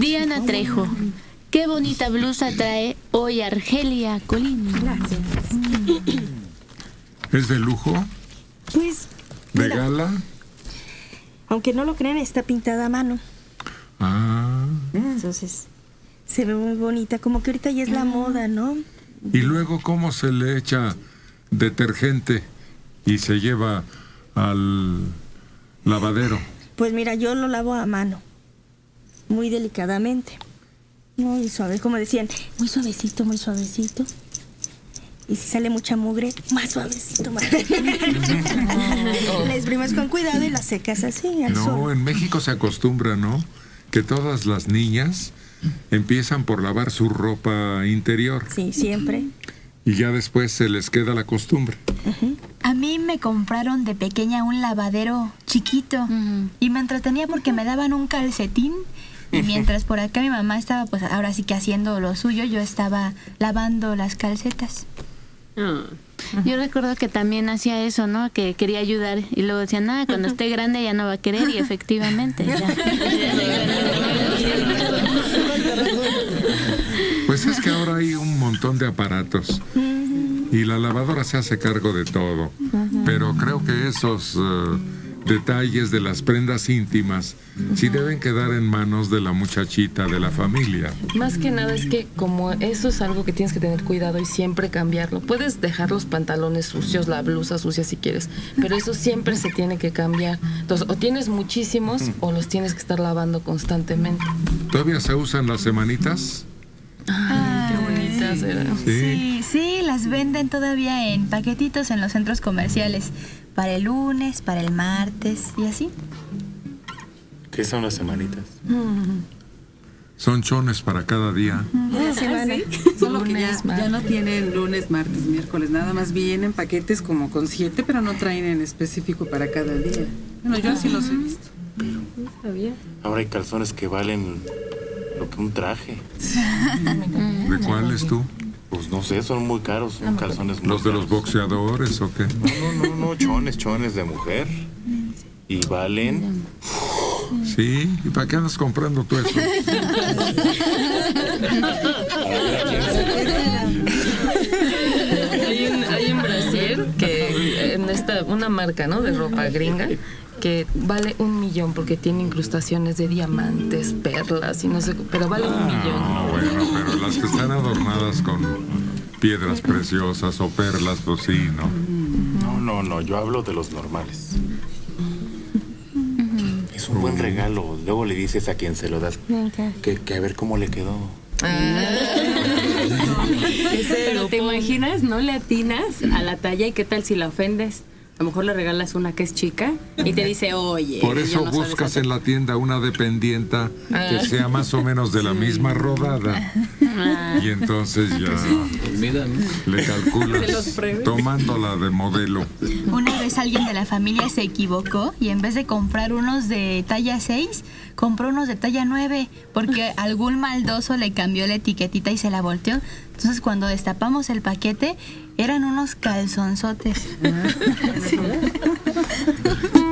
Diana Trejo. Qué bonita blusa trae hoy Argelia Colín. Gracias. ¿Es de lujo? Pues. ¿De gala? Aunque no lo crean, está pintada a mano. Ah. Entonces, se ve muy bonita. Como que ahorita ya es la moda, ¿no? Y luego, ¿cómo se le echa detergente y se lleva al lavadero? Pues mira, yo lo lavo a mano. Muy delicadamente. Muy suave, como decían, muy suavecito, muy suavecito. Y si sale mucha mugre, más suavecito, más. la exprimes con cuidado y la secas así al No, sol. en México se acostumbra, ¿no? Que todas las niñas empiezan por lavar su ropa interior Sí, siempre. y ya después se les queda la costumbre. A mí me compraron de pequeña un lavadero chiquito y me entretenía porque me daban un calcetín y mientras por acá mi mamá estaba pues ahora sí que haciendo lo suyo, yo estaba lavando las calcetas. Ah. Yo recuerdo que también hacía eso, ¿no? Que quería ayudar y luego decía, nada, cuando esté grande ya no va a querer y efectivamente ya. Pues es que ahora hay un montón de aparatos y la lavadora se hace cargo de todo. Pero creo que esos eh, detalles de las prendas íntimas sí deben quedar en manos de la muchachita de la familia. Más que nada es que como eso es algo que tienes que tener cuidado y siempre cambiarlo. Puedes dejar los pantalones sucios, la blusa sucia si quieres, pero eso siempre se tiene que cambiar. Entonces, o tienes muchísimos o los tienes que estar lavando constantemente. ¿Todavía se usan las semanitas? Eran. Sí, sí, las venden todavía en paquetitos en los centros comerciales. Para el lunes, para el martes y así. ¿Qué son las semanitas? Son chones para cada día. Una semana. Solo que ya, Lunes, martes. ya no tienen lunes, martes, miércoles, nada más vienen paquetes como con siete, pero no traen en específico para cada día. Bueno, yo así los he visto. Ahora hay calzones que valen lo que un traje. ¿De cuáles tú? Pues no sé, son muy caros, son calzones muy ¿Los de los boxeadores o qué? No, no, no, chones, chones de mujer. Y valen. Sí, ¿y para qué andas comprando tú eso? Hay un, hay un brasier que en esta, una marca, ¿no? De ropa gringa que vale un millón porque tiene incrustaciones de diamantes, perlas y no sé, pero vale un millón. No, bueno, pero las que están adornadas con piedras preciosas o perlas, pues sí, ¿no? No, no, no, yo hablo de los normales. Es un buen regalo. Luego le dices a quien se lo das que, que a ver cómo le quedó. Pero te imaginas, no le atinas a la talla y qué tal si la ofendes. A lo mejor le regalas una que es chica y te dice, oye. Por eso no buscas hacer". en la tienda una dependienta que sea más o menos de la misma rodada. Y entonces ya le calculas tomándola de modelo. Una vez alguien de la familia se equivocó y en vez de comprar unos de talla 6, compró unos de talla 9 porque algún maldoso le cambió la etiquetita y se la volteó. Entonces cuando destapamos el paquete eran unos calzonzotes.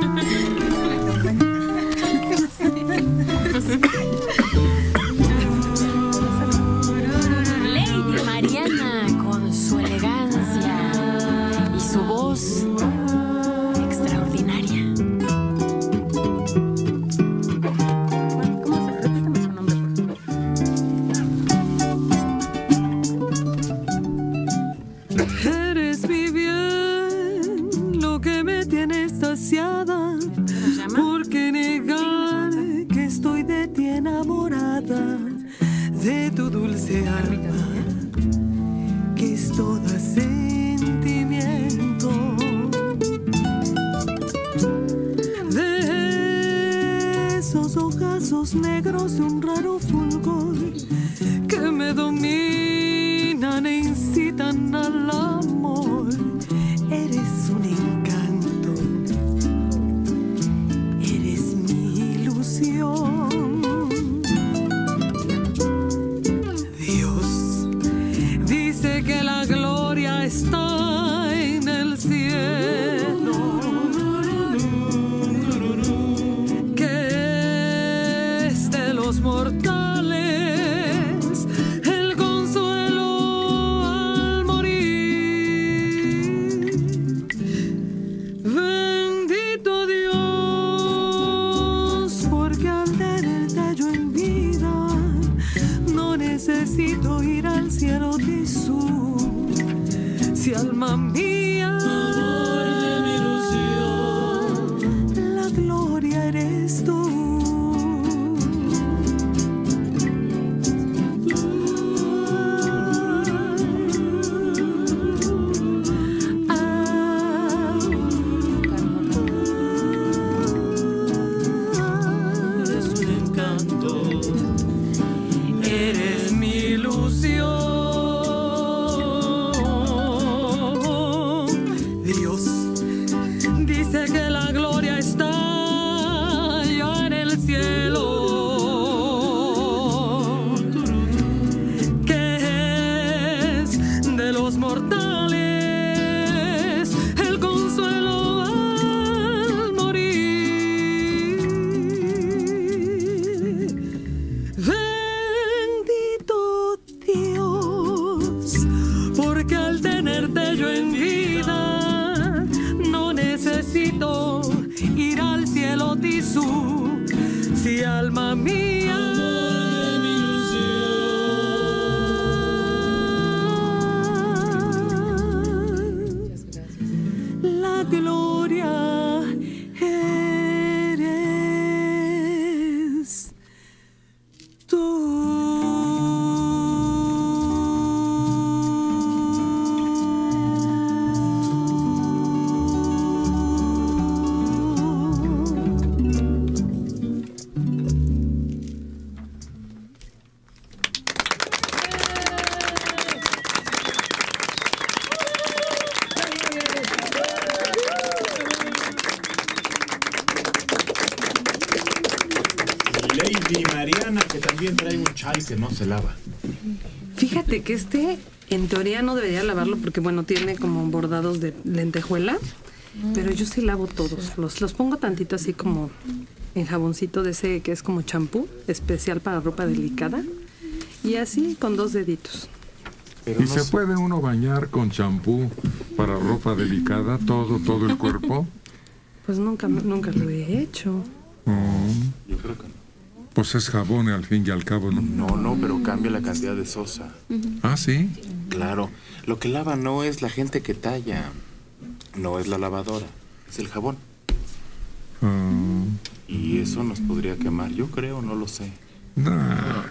Porque negar que estoy de ti enamorada, de tu dulce alma, que es toda sentimiento. De esos ojazos negros de un raro fulgor que me dominan e incitan al amor. Si alma mía, Lady Mariana, que también trae un chai que no se lava. Fíjate que este, en teoría, no debería lavarlo porque, bueno, tiene como bordados de lentejuela. Pero yo sí lavo todos. Los, los pongo tantito así como en jaboncito de ese que es como champú, especial para ropa delicada. Y así con dos deditos. ¿Y se puede uno bañar con champú para ropa delicada, todo, todo el cuerpo? Pues nunca, nunca lo he hecho. Yo creo que no. Pues es jabón al fin y al cabo, ¿no? No, no, pero cambia la cantidad de sosa. Ah, sí. Claro, lo que lava no es la gente que talla, no es la lavadora, es el jabón. Ah, Y eso nos podría quemar, yo creo, no lo sé. nah.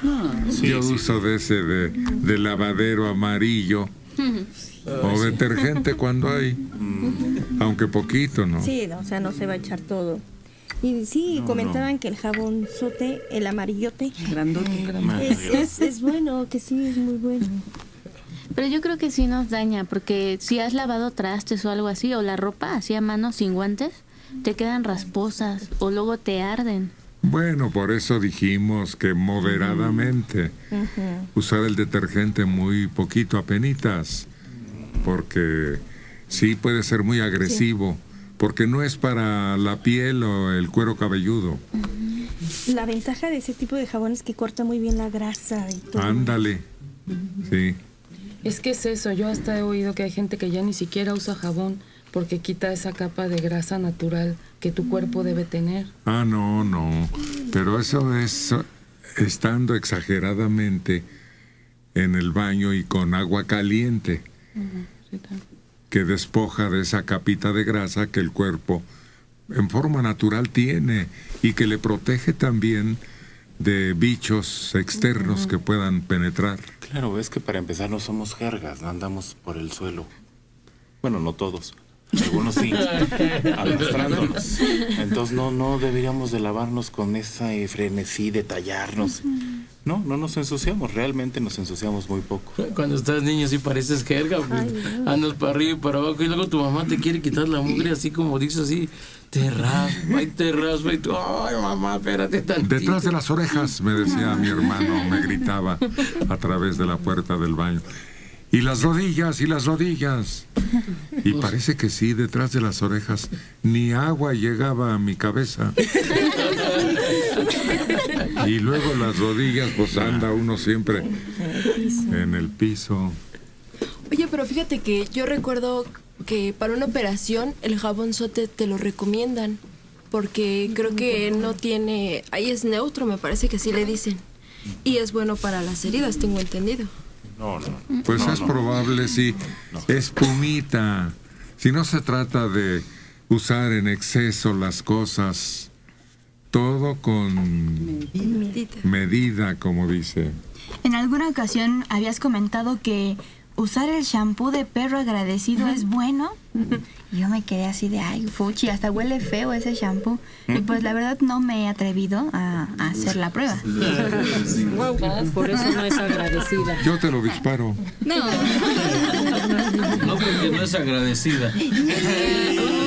Sí, Yo sí. uso de ese de, de lavadero amarillo o detergente cuando hay, aunque poquito, ¿no? Sí, o sea, no se va a echar todo. Y sí, No, comentaban que el jabón sote, el amarillote, Grandote. es, es, es bueno, que sí, es muy bueno. Pero yo creo que sí nos daña, porque si has lavado trastes o algo así, o la ropa así a mano sin guantes, te quedan rasposas o luego te arden. Bueno, por eso dijimos que moderadamente usar el detergente muy poquito, apenitas, porque sí puede ser muy agresivo, porque no es para la piel o el cuero cabelludo. La ventaja de ese tipo de jabón es que corta muy bien la grasa y todo. Ándale. Sí. Es que es eso, yo hasta he oído que hay gente que ya ni siquiera usa jabón porque quita esa capa de grasa natural que tu cuerpo debe tener. Ah, no, no. Pero eso es estando exageradamente en el baño y con agua caliente, que despoja de esa capita de grasa que el cuerpo en forma natural tiene y que le protege también de bichos externos que puedan penetrar. Claro, es que para empezar no somos jergas, no andamos por el suelo. Bueno, no todos. Algunos sí, arrastrándonos. Entonces no, no deberíamos de lavarnos con esa frenesí de tallarnos. No, no nos ensuciamos, realmente nos ensuciamos muy poco. Cuando estás niño sí pareces jerga, pues, andas para arriba y para abajo y luego tu mamá te quiere quitar la mugre así como dices así, te raspa y te raspa y tú, ay mamá, espérate tantito. Detrás de las orejas, me decía mi hermano, me gritaba a través de la puerta del baño. Y las rodillas, y las rodillas. Y parece que sí, detrás de las orejas, ni agua llegaba a mi cabeza. Y luego las rodillas, pues anda uno siempre en el piso. Oye, pero fíjate que yo recuerdo que para una operación el jabón sote te lo recomiendan. porque creo que no tiene, ahí es neutro, me parece que así le dicen. Y es bueno para las heridas, tengo entendido. No, no. Pues No, es no. probable, sí. Espumita. Si no se trata de usar en exceso las cosas, todo con medida, como dice. En alguna ocasión habías comentado que usar el shampoo de perro agradecido es bueno. Yo me quedé así de, ay, fuchi, hasta huele feo ese shampoo. Y pues la verdad no me he atrevido a, a hacer la prueba. Por eso no es agradecida. Yo te lo disparo. No, porque no es agradecida.